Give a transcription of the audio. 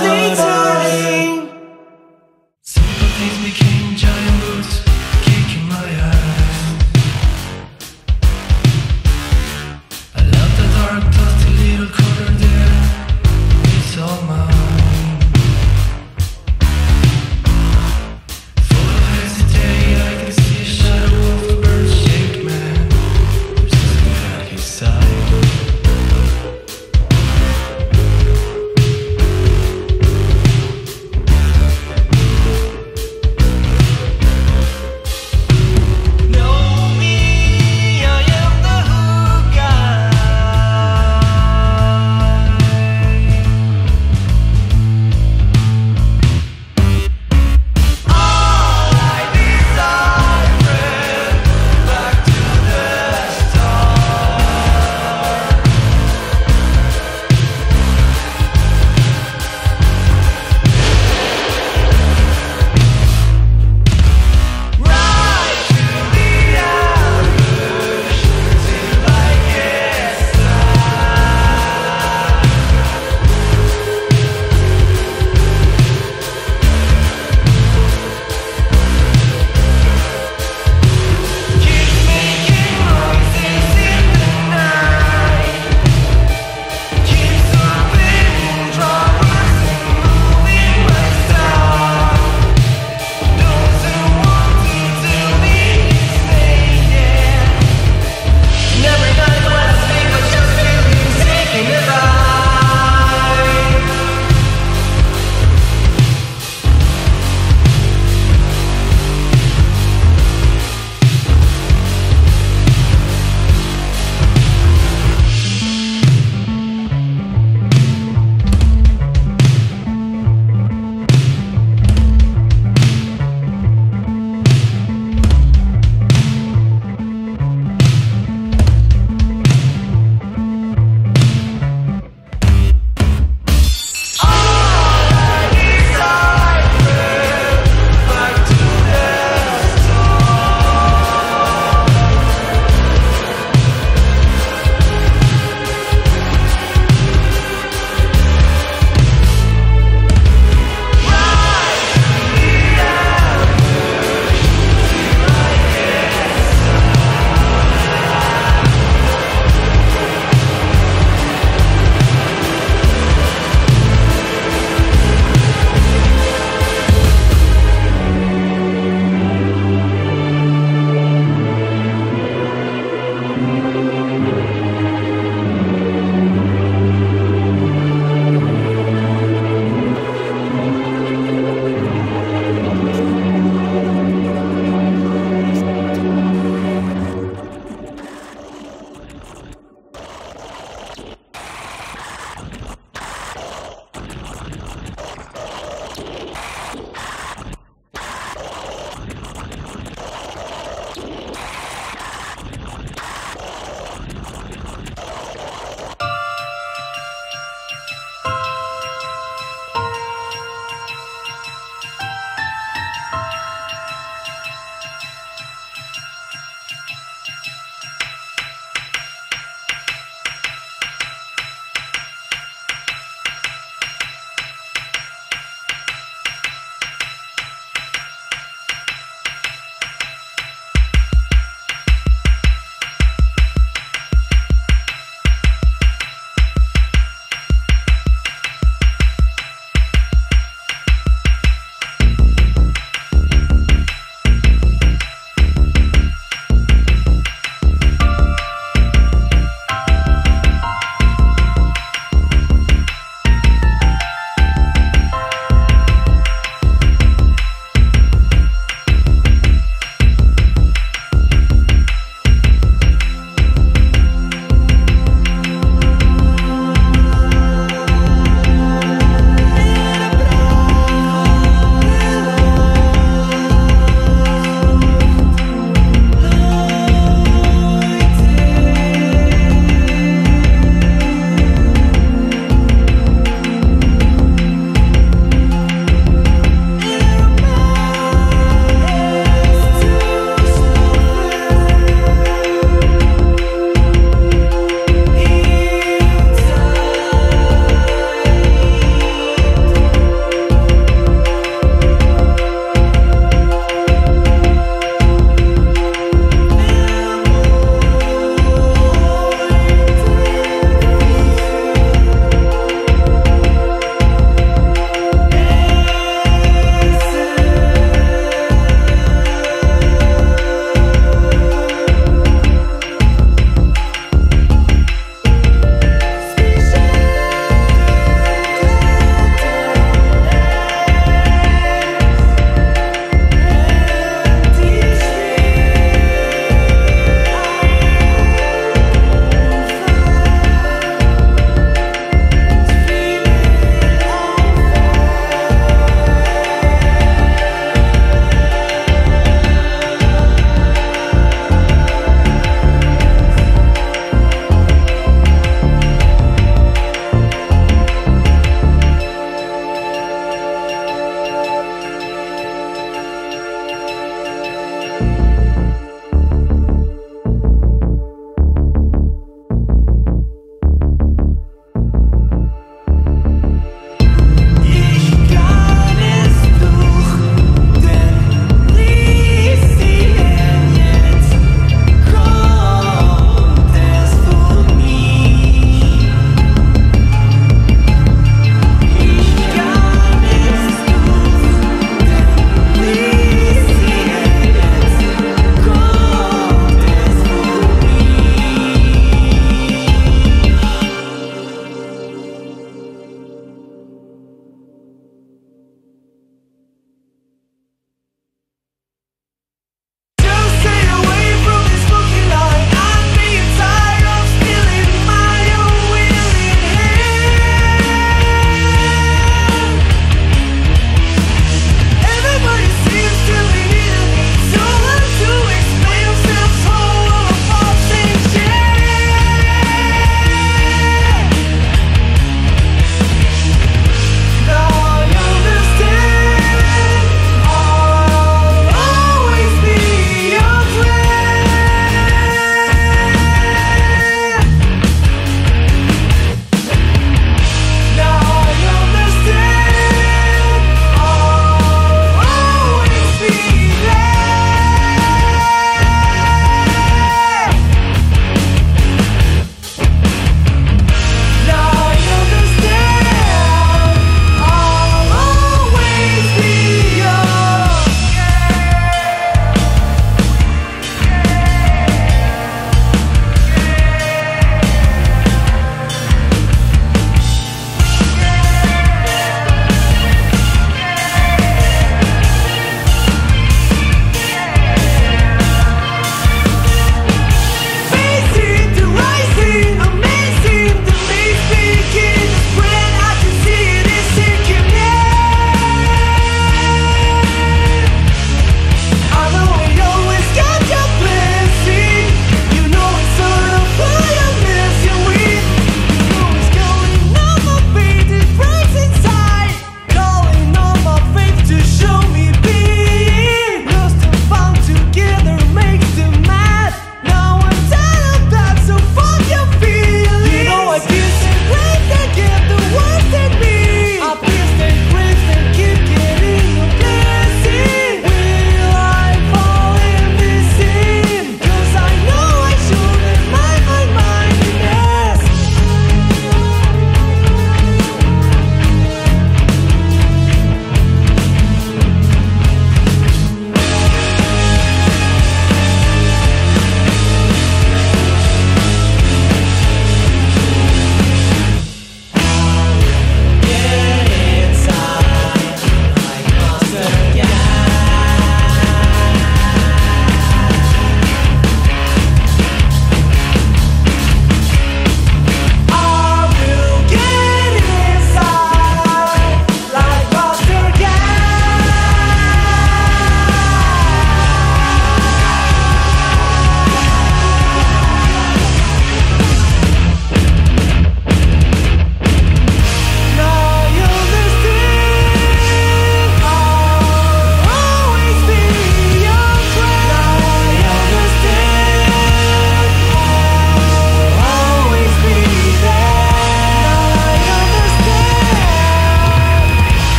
love.